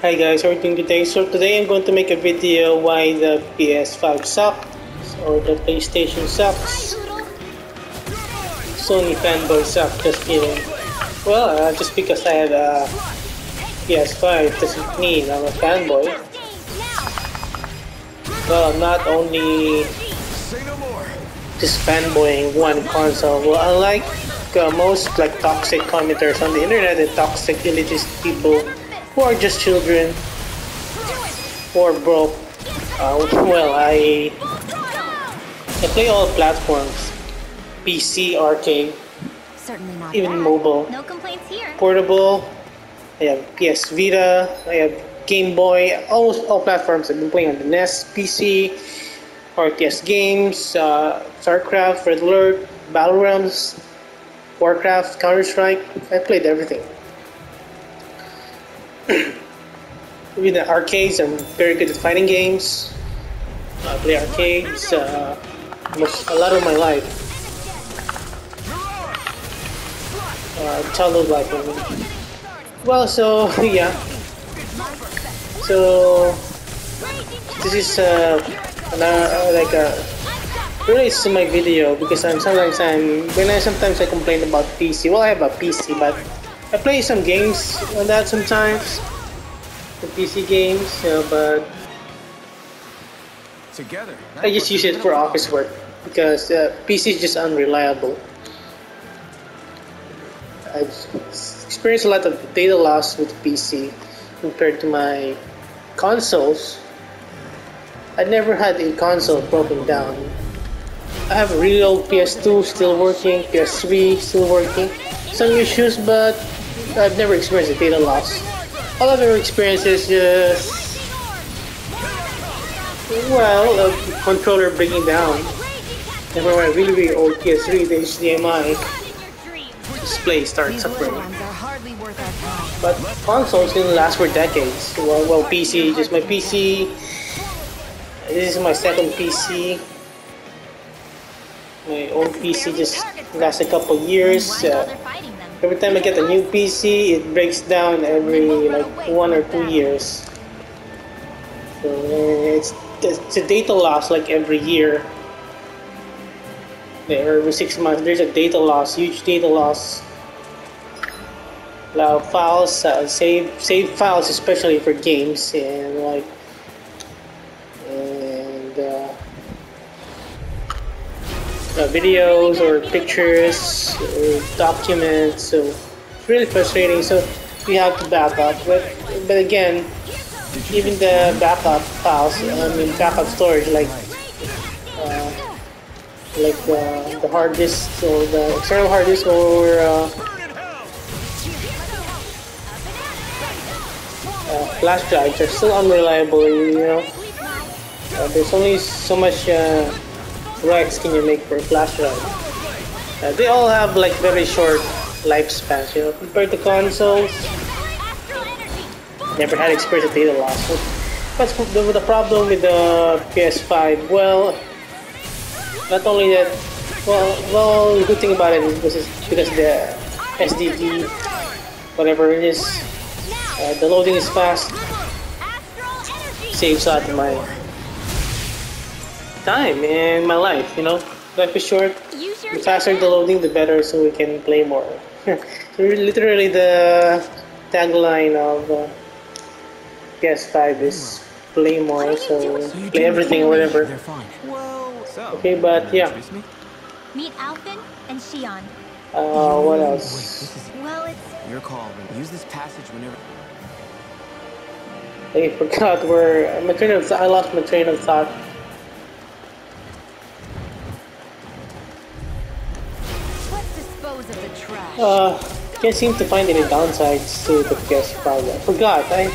Hi guys, how are you doing today? So today I'm going to make a video why the PS5 sucks or the PlayStation sucks. Sony fanboy suck, just kidding. Well, uh, just because I have a PS5 doesn't mean I'm a fanboy. Well, I'm not only just fanboying one console. Well, unlike uh, most like toxic commenters on the internet and toxic elitist people who are just children or broke. Uh, well, I I play all platforms: PC, arcade, even bad. mobile, No complaints here. portable. I have PS Vita. I have Game Boy. Almost all platforms. I've been playing on the NES, PC, RTS games, uh, StarCraft, Red Alert, Battlegrounds, Warcraft, Counter Strike. I played everything. With the arcades, I'm very good at fighting games. I play arcades uh, most, a lot of my life. Uh, life. I mean. Well, so yeah. So this is uh, an, uh, like a relates to my video because I'm sometimes I'm when I sometimes I complain about PC. Well, I have a PC, but I play some games on that sometimes. The PC games, uh, but Together. I just use it for office work because uh, PC is just unreliable. I've experienced a lot of data loss with PC compared to my consoles. I never had a console broken down. I have a real old PS2 still working, PS3 still working. Some issues, but I've never experienced a data loss. All I've ever experienced is just well, a controller breaking down. And for my really, really old PS3, the HDMI display starts suffering. little ones are hardly worth our time. But consoles can last for decades. Well, well, PC, just my PC. This is my second PC. My old PC just lasts a couple years. Uh, they're fighting them. Every time I get a new PC, it breaks down every like one or two years. So uh, it's it's a data loss like every year. Every six months there's a data loss, huge data loss. Of files, uh, save save files, especially for games and like uh, videos or pictures or documents. So it's really frustrating. So we have to back up, but but again, even the backup files, I mean backup storage like uh, like uh, the hard disk or the external hard disk or uh, uh, flash drives are still unreliable. You know, uh, there's only so much recs can you make for a flash drive. Uh, they all have like very short lifespans. You know, compared to consoles. Never had experience with data loss. But the, the problem with the PS5, well, not only that, well, well, the good thing about it is because, because the SDD, whatever it is, uh, the loading is fast, saves a lot of my time and my life, you know. Life is short, Use the faster the loading, the better, so we can play more. literally, the tagline of uh, PS5 is play more, so play everything or whatever. They're fine. Well, so. Okay, but yeah. Me? Meet Alphen and Shionne. Uh, what Wait, else? this is Well, it's your call. Use this passage whenever. I forgot where my train of I lost my train of thought. Uh, can't seem to find any downsides to the PS5. I forgot. I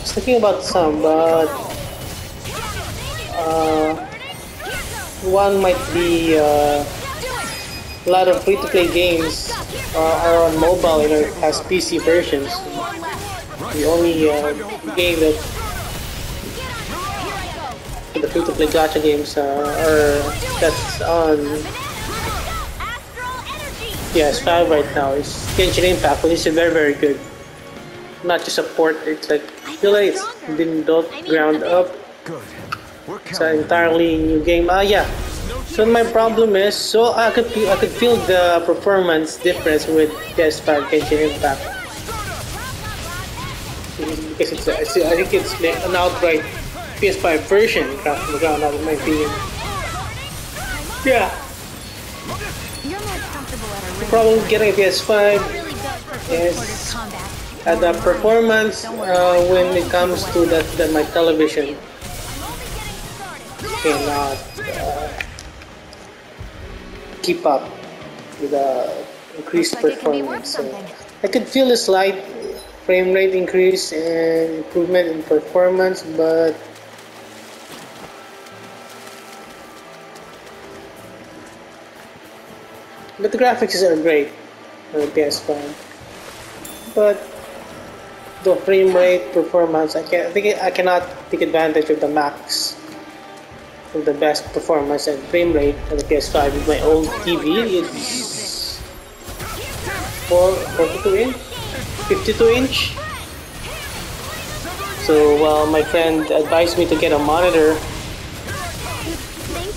was thinking about some, but uh, one might be uh, a lot of free-to-play games are on mobile and are- has PC versions. The only uh, game that the free-to-play gacha games are that's on PS5 right now is Genshin Impact, which is very very good. not just a port. It's like I feel like it's been built ground up. Good. We're It's an entirely new game. Ah, yeah. So my problem is, so I could I could feel the performance difference with PS5 Genshin Impact because it's, it's I think it's an outright PS5 version craft from the ground up in my opinion. Yeah. Problem getting a PS5 Really built for close Yes. at the performance uh, when it comes to that, that my television cannot uh, keep up with the increased Looks like it could be worth performance. So. I could feel a slight frame rate increase and improvement in performance, but but the graphics are great on the PS5. But the frame rate performance, I can I think I cannot take advantage of the max of the best performance and frame rate on the PS5 with my old TV. It's 4, 42 inch, 52 inch. So uh, my friend advised me to get a monitor,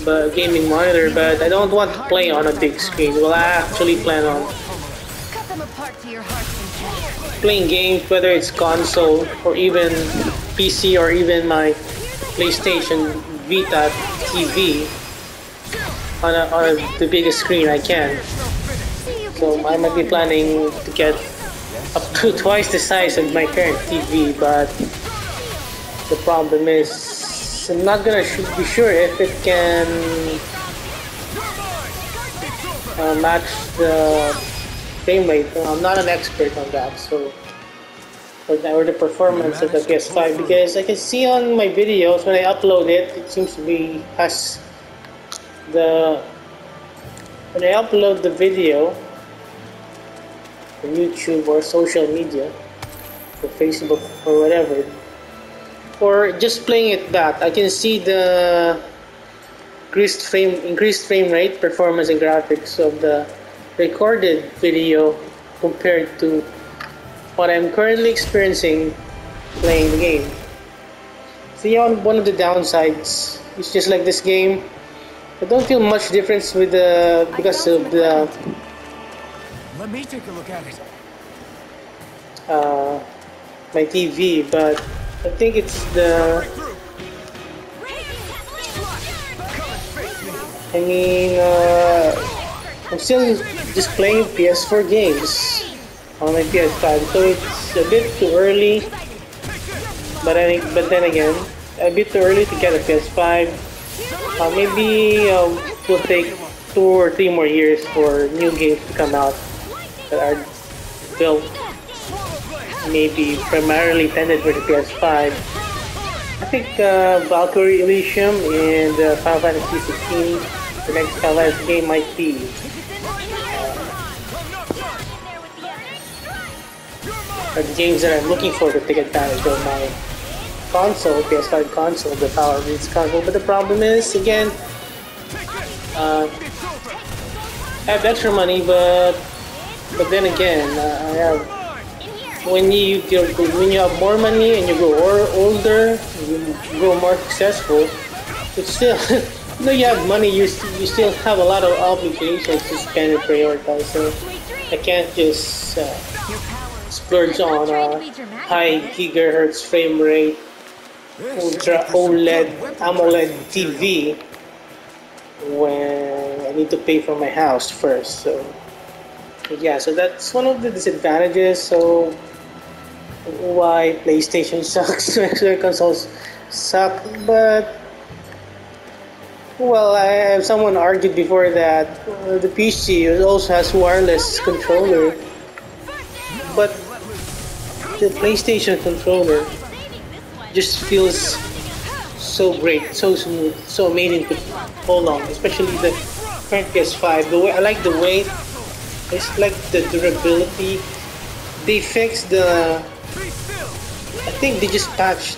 but gaming monitor, but I don't want to play on a big screen. Well, I actually plan on playing games, whether it's console or even PC or even my PlayStation Vita TV on, a, on a, the biggest screen I can. So I might be planning to get up to twice the size of my current TV, but the problem is I'm not gonna be sure if it can uh, match the frame rate. I'm not an expert on that, so or the, or the performance of the PS5 because I can see on my videos when I upload it, it seems to be has the when I upload the video on YouTube or social media, or Facebook or whatever, or just playing it that, I can see the increased frame increased frame rate, performance, and graphics of the recorded video compared to what I'm currently experiencing playing the game. So yeah, one of the downsides is just like this game. I don't feel much difference with the because of the Let me take a look at it. uh, my TV, but I think it's the I mean uh, I'm still just playing PS4 games on my PS5, so it's a bit too early. But I but then again, a bit too early to get a PS5. Uh, maybe uh, it will take two or three more years for new games to come out that are built maybe primarily intended for the PS5. I think uh, Valkyrie Elysium and uh, Final Fantasy 16, the next Final Fantasy game might be uh, the games that I'm looking for to take advantage of my console, PS5 console, the power of its console. But the problem is, again, uh, I have extra money, but but then again, I have when you when you have more money and you grow or, older, you grow more successful. But still, you know, you have money, you you still have a lot of obligations to spend and prioritize. So I can't just uh, splurge on a high gigahertz frame rate, ultra OLED AMOLED TV when I need to pay for my house first. So yeah, so that's one of the disadvantages. So why PlayStation sucks, Xbox consoles suck, but well, I someone argued before that uh, the PC also has wireless controller, but the PlayStation controller just feels so great, so smooth, so amazing to hold on, especially the current PS5. The way I like the weight, it's like the durability. They fixed the. I think they just patched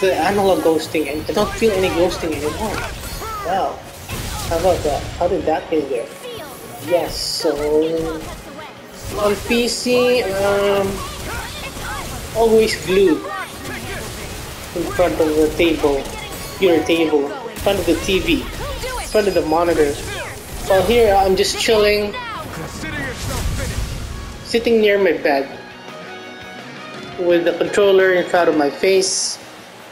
the analog ghosting, and I don't feel any ghosting anymore. Wow, how about that? How did that get there? Yes, so on PC, um, always glued in front of the table, your table, in front of the TV, in front of the monitor. While here, I'm just chilling, sitting near my bed with the controller in front of my face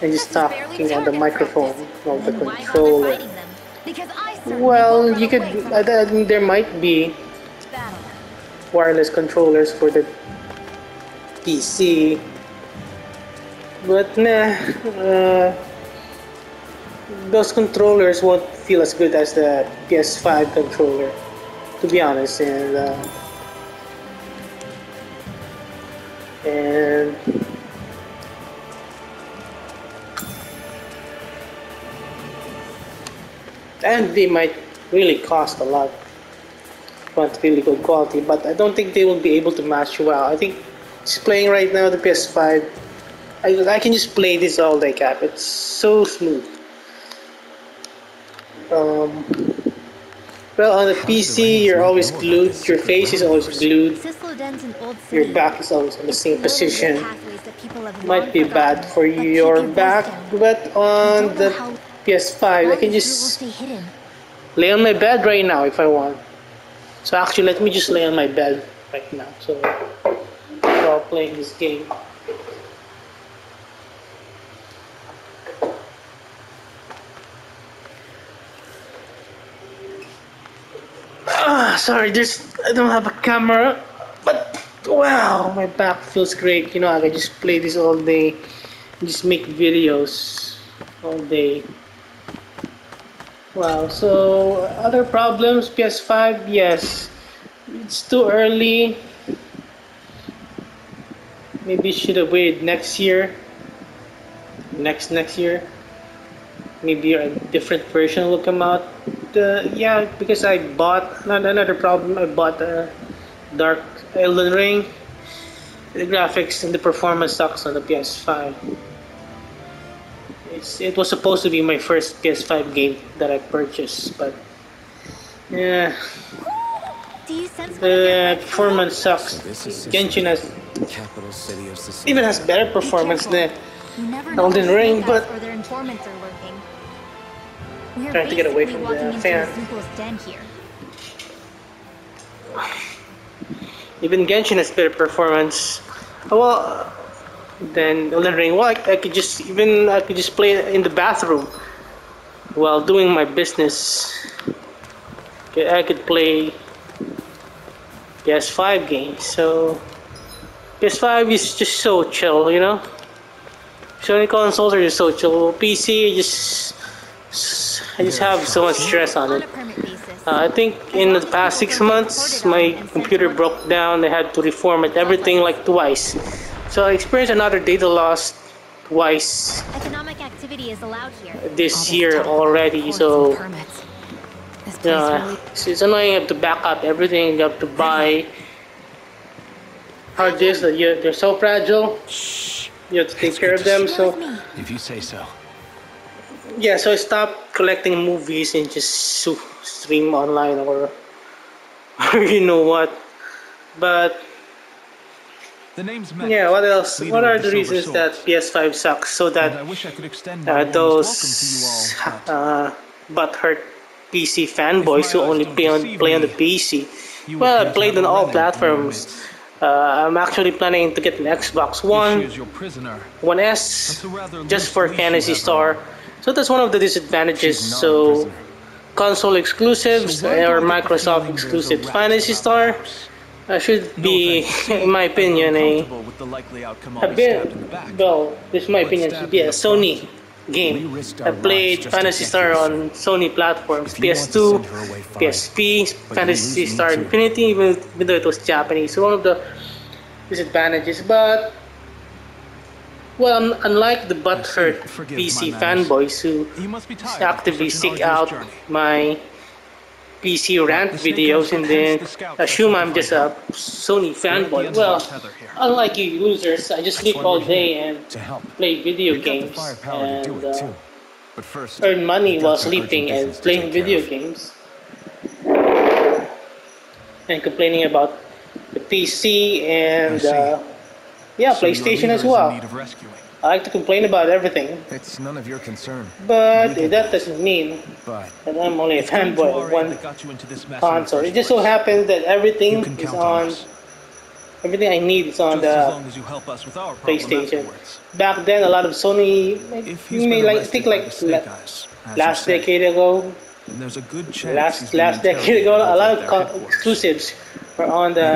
and just talking on the microphone of the Then why bother controller. fighting them? Because I certainly Well, you could, I I think there might be wireless controllers for the PC. But nah, uh, those controllers won't feel as good as the PS5 controller, to be honest. And uh, and and they might really cost a lot want really good quality, but I don't think they will be able to match well. I think just playing right now the PS5, I, I can just play this all day, Cap. It's so smooth. Um, well, on the PC, you're always glued. Your face is always glued. Your back is always in the same position. Might be bad for your back, but on the PS5, I can just lay on my bed right now if I want. So actually, let me just lay on my bed right now. So while playing this game. Sorry, there's I don't have a camera, but wow, my back feels great. You know, I can just play this all day, just make videos all day. Wow, so other problems, PS5, yes. It's too early. Maybe should have waited next year. Next next year. Maybe a different version will come out. Uh, yeah, because I bought not another problem. I bought a Dark Elden Ring. The graphics and the performance sucks on the PS5. It's, it was supposed to be my first PS5 game that I purchased, but yeah, Do you sense what the performance sucks. this is Genshin has capital city of society. even has better performance than You never know Elden where Ring, sneak but outs or their informants are lurking. We are Trying to get away from the fan. Den here. even Genshin has better performance. Oh, well, then Elden Ring. Well, I, I could just even I could just play it in the bathroom while doing my business. Okay, I could play PS5 games. So PS5 is just so chill, you know. Sony consoles are just so chill. PC just I just have so much stress on On it. a permit basis. Uh, I think in the past six months, my computer broke down. I had to reformat everything like twice. So I experienced another data loss twice Economic activity is allowed here. this year already. So Permits. This place yeah, it's, it's annoying. You have to back up everything. You have to buy hard disks. that you- They're so fragile. You have to take care of them. So If you say so. Yeah, so I stopped collecting movies and just stream online or, or you know what. But The name's. Yeah, what else? What are the the reasons that PS5 sucks? So I that wish I could extend uh, those to you all. but uh, butthurt PC fanboys who only play on play on the PC. Well, I played on all remnant in your platforms. Uh, I'm actually planning to get an Xbox One, is your prisoner, One S, just for Phantasy Star. So that's one of the disadvantages. She's not a So console exclusives So why do I or Microsoft feeling there's a exclusive Phantasy Star uh, should be, in my opinion, a Uncomfortable with the likely outcome a I'll be stabbed in the bit, back. well, this is my opinion, should be a. Sony game. I played lives just to Phantasy Star on Sony platforms, If you want to PS2, send her away, fine. PSP, Fantasy you lose me Star. Infinity, even, even though it was Japanese. So one of the disadvantages, but well, un- unlike the butthurt PC fanboys who actively seek out journey. my PC rant videos and then the assume I'm just a Sony We're at the fanboy. Well, our tether here. unlike you losers, I just sleep all day and to help. play video games firepower to do and uh, too. But first, earn money while got some urgent sleeping and playing video games and complaining about the PC and uh, Yeah, So PlayStation as well. need of rescuing. I like to complain about everything, It's none of your concern. but that doesn't mean But that I'm only a It's going to fanboy of one that got you into this mess in the console. It just so happens that everything is on on everything I need is on Just as the long as you help us with our problem PlayStation. afterwards. Back then, a lot of Sony, If you may like think like Eyes, last decade ago, there's a good chance last last decade ago, a lot of exclusives were on the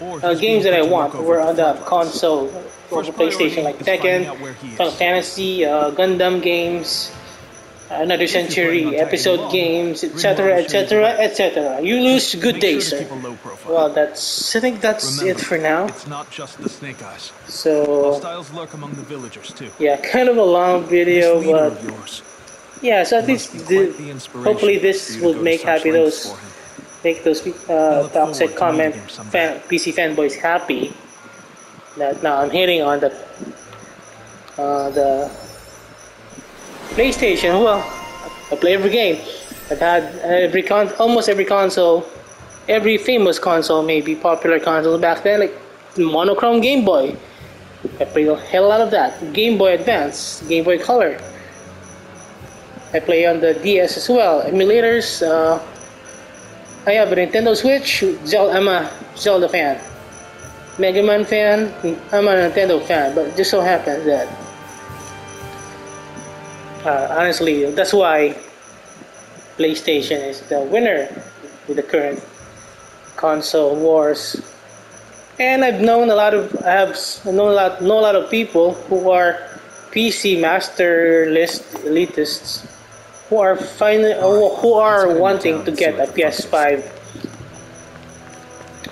uh, games that I want were on the console or First PlayStation, like Tekken, out where he is. Final Fantasy, uh, Gundam games, Another Century, episode games, etc., etc., etc. You lose good days, sir. keep a low profile. Well, that's I think that's it for now. It's not just the Snake Eyes. So Hostiles lurk among the villagers too. yeah, kind of a long video, but yeah. So at least the, the hopefully this will make happy those for. Make those uh, toxic to comment meeting him someday. fan, PC fanboys happy that now I'm hitting on the uh, the PlayStation. Well, I play every game. I've had every con almost every console, every famous console, maybe popular console back then, like monochrome Game Boy. I played a hell out of that. Game Boy Advance, Game Boy Color. I play on the DS as well. Emulators. Uh, I have a Nintendo Switch. Zelda, I'm a Zelda fan. Mega Man fan. I'm a Nintendo fan, but it just so happens that uh, honestly, that's why PlayStation is the winner with the current console wars. And I've known a lot of I have known a lot know a lot of people who are PC master list elitists who are finally who who are wanting to get a PS5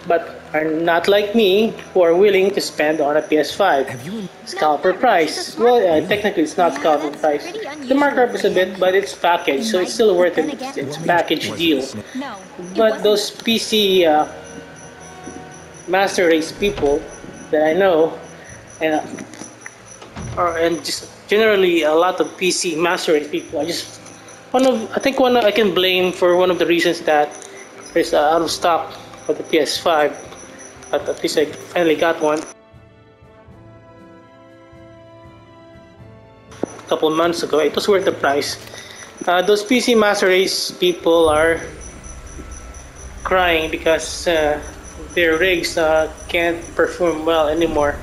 but are not like me who are willing to spend on a PS5 have you? scalper price. this is a smart Well, uh, technically it's not scalper price. The unusual markup is a bit, but it's packaged, so it's still worth it. It's, a package deal. No. But those PC uh, master race people that I know, and uh, or and just generally a lot of PC master race people, I just one of I think one I can blame for one of the reasons that there's uh, out of stock for the PS5, but at least I finally got one. A couple months ago, it was worth the price. Uh, those PC Master Race people are crying because uh, their rigs uh, can't perform well anymore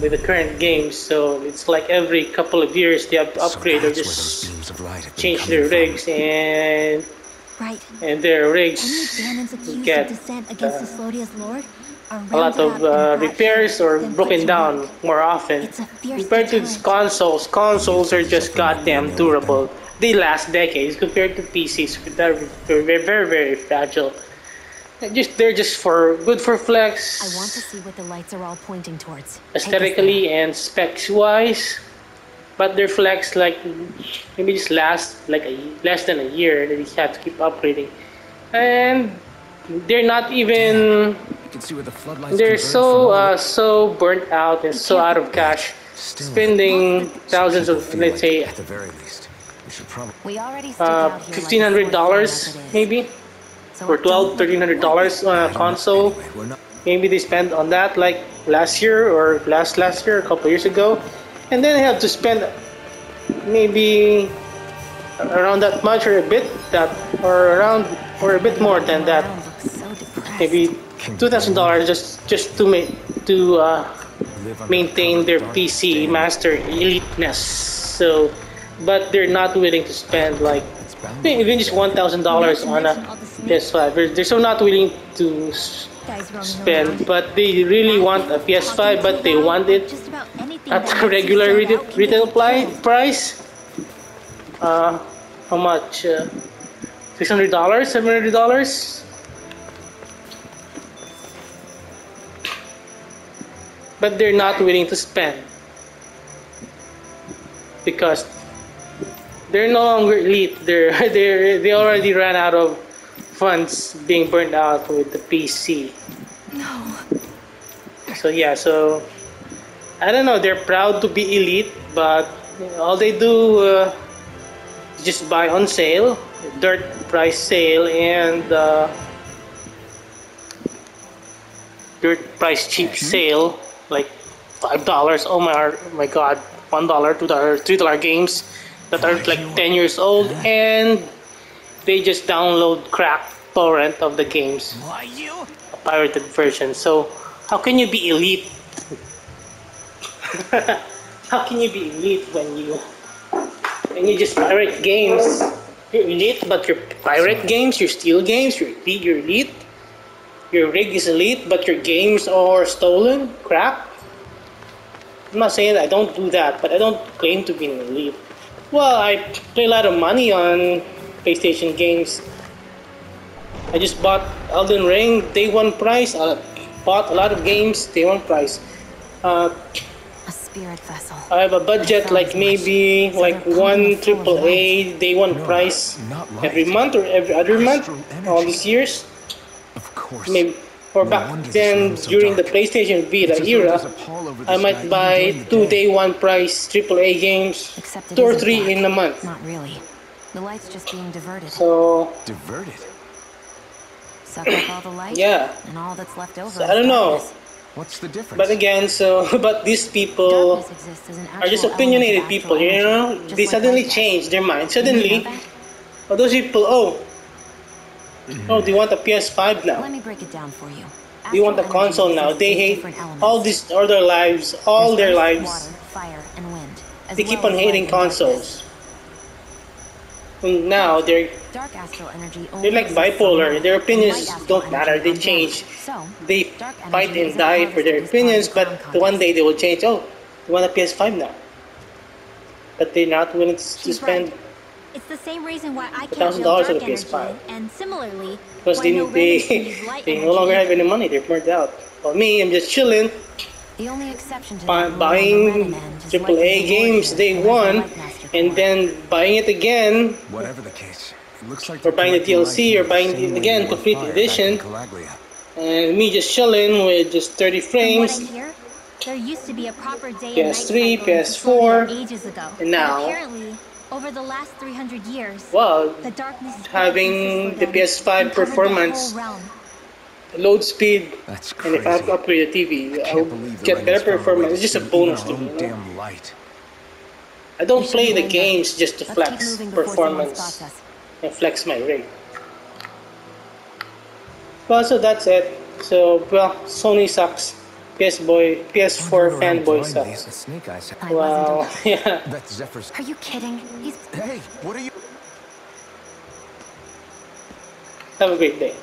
with the current games. So it's like every couple of years they have to So upgrade or where those just beams of light have been change coming their from. rigs and Right. and their Any rigs Ganon's accused get, of dissent against uh, Cyslodia's lord a lot of uh, repairs here, or broken down work. more often. It's a fierce Compared to deterrent. consoles, consoles are just goddamn durable. They last decades compared to PCs. They're they're very very, very fragile. They're Just they're just for good for flex. I want to see what the lights are all pointing towards. Aesthetically and specs wise but their flex like maybe just last like a less than a year they just have to keep upgrading and they're not even You can see where the floodlights they're so from all the- uh, so burnt out and so out of cash Still, spending thousands of let's like, say at the very least, we should probably. We already stood uh, out here like a fifteen hundred dollars as it is. maybe So or don't twelve make thirteen it hundred worth dollars on a console maybe they spent on that like last year or last last year, a couple years ago, and then they have to spend maybe around that much or a bit that or around or a bit more than that, maybe two thousand dollars just just to make to uh, maintain their PC master eliteness. So, but they're not willing to spend like even just one thousand dollars on a PS5. They're, they're so not willing to s- Guys roaming spend, but they really want a PS5, but they want it Just about anything at that regular retail, stand out retail can be pli- killed. price. Uh, how much? Uh, Six hundred dollars, seven hundred dollars. But they're not willing to spend because they're no longer elite. They're they they already ran out of funds being burned out with the PC. No. So yeah, so I don't know. They're proud to be elite, but all they do uh, is just buy on sale, dirt price sale, and uh, dirt price cheap sale. like five dollars. Oh my, my god, one dollar, two dollar, three dollar games that are like ten years old, and they just download crack torrent of the games, a pirated version. So how can you be elite? how can you be elite when you when you just pirate games? You're elite, but you're pirate games, you steal games, you're elite, you're elite. Your rig is elite, but your games are stolen? Crap? I'm not saying I don't do that, but I don't claim to be an elite. Well, I play a lot of money on PlayStation games. I just bought Elden Ring day one price. I bought a lot of games day one price. Uh, A spirit vessel. I have a budget like maybe like one triple A day one price not every month or every other month. Astral All these years, Of course. maybe or No back then so during the. PlayStation Vita It's as though era. there's a pall over the I might buy two day. day one price triple A games, two or three dark. in a month. Not really. The light's just being diverted. So Diverted. Suck up all the light. yeah, And all that's left over. So, I don't know. What's the difference? but again, so but these people Darkness exists as an are just opinionated people, you know. They suddenly change their mind. Didn't you know Suddenly, that? oh, those people, oh, oh, they want a PS5 now. Let me break it down for you. They want the console now. They hate all these other lives, all There's their lives. Water, fire, and wind. They keep on hating light and darkness. consoles. And now they're Dark astral energy They're like bipolar. Their opinions don't matter. They change. They fight and die for their harvested as part of opinions, but one day they will change. Oh, they want a PS5 now, but they're not willing to spend. It's the same reason why I can't $1,000 build on dark energy, PS5. and similarly, because they no they, Raiders can use light they no longer have any money. They're burned out. For me, I'm just chilling, The only exception to buy, that rule on the buying Renan end triple A games Lord day here, who has the one, Light and then buying it again Whatever the case, it looks like Or they're buying the collecting DLC light or buying it again, they were complete edition. and me just chilling with just 30 frames. There used to be a proper day PS3, cycle PS4, ages ago. and now- But apparently, over the last 300 years, Well, the darkness having the PS5 uncovered the performance, load speed, That's and if I have to upgrade the TV, I I'll believe get better found a way performance. It's just a bonus even to our me. own You know? damn light. I don't We play the blame games just to Let's flex keep moving before someone performance spots and flex my rig. Well, so that's it. So, well, Sony sucks. PS Boy, PS4 Wandering around fanboy blindly sucks. snake eyes. Wow, yeah. That's Zephyr's. Are you kidding? He's Hey, what are you? Have a great day.